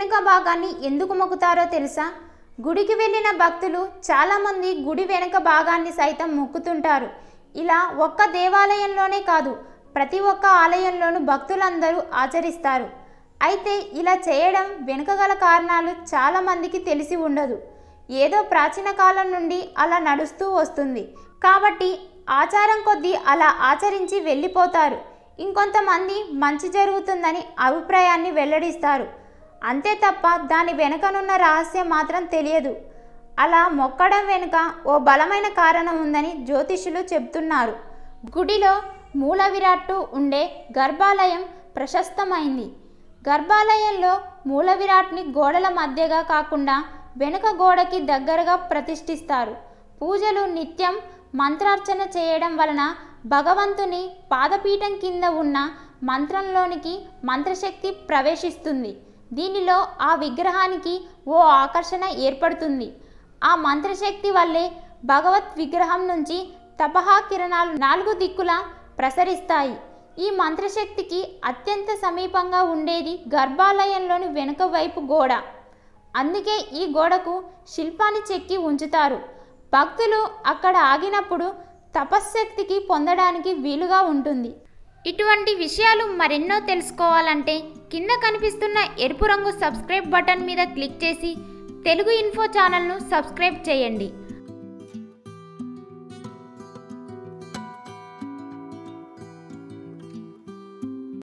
భాగాన్ని ఎందుకు మొక్కుతారో తెలుసా? గుడికి వెళ్ళిన భక్తులు చాలామంది గుడి వెనుక భాగాన్ని సైతం మొక్కుతుంటారు. ఇలా ఒక్క దేవాలయంలోనే కాదు ప్రతి ఒక్క ఆలయంలోనూ భక్తులందరూ ఆచరిస్తారు. అయితే ఇలా చేయడం వెనుక గల కారణాలు చాలామందికి తెలిసి ఉండదు. ఏదో ప్రాచీన కాలం నుండి అలా నడుస్తూ వస్తుంది. కాబట్టి ఆచారం కొద్దీ అలా ఆచరించి వెళ్ళిపోతారు. ఇంకొంతమంది మంచి జరుగుతుందని అభిప్రాయాన్ని వెల్లడిస్తారు. అంతే తప్ప దాని వెనుకనున్న రహస్యం మాత్రం తెలియదు. అలా మొక్కడం వెనుక ఓ బలమైన కారణం ఉందని జ్యోతిషులు చెప్తున్నారు. గుడిలో మూల విరాట్టు ఉండే గర్భాలయం ప్రశస్తమైంది. గర్భాలయంలో మూల విరాట్ని గోడల మధ్యగా కాకుండా వెనుక గోడకి దగ్గరగా ప్రతిష్ఠిస్తారు. పూజలు నిత్యం మంత్రార్చన చేయడం వలన భగవంతుని పాదపీఠం కింద ఉన్న మంత్రంలోనికి మంత్రశక్తి ప్రవేశిస్తుంది. దీనిలో ఆ విగ్రహానికి ఓ ఆకర్షణ ఏర్పడుతుంది. ఆ మంత్రశక్తి వల్లే భగవత్ విగ్రహం నుంచి తపహా కిరణాలు నాలుగు దిక్కులా ప్రసరిస్తాయి. ఈ మంత్రశక్తికి అత్యంత సమీపంగా ఉండేది గర్భాలయంలోని వెనుక వైపు గోడ. అందుకే ఈ గోడకు శిల్పాన్ని చెక్కి ఉంచుతారు. భక్తులు అక్కడ ఆగినప్పుడు తపశ్శక్తికి పొందడానికి వీలుగా ఉంటుంది. ఇటువంటి విషయాలు మరెన్నో తెలుసుకోవాలంటే కింద కనిపిస్తున్న ఎరుపు రంగు సబ్స్క్రైబ్ బటన్ మీద క్లిక్ చేసి తెలుగు ఇన్ఫో ఛానల్ను సబ్స్క్రైబ్ చేయండి.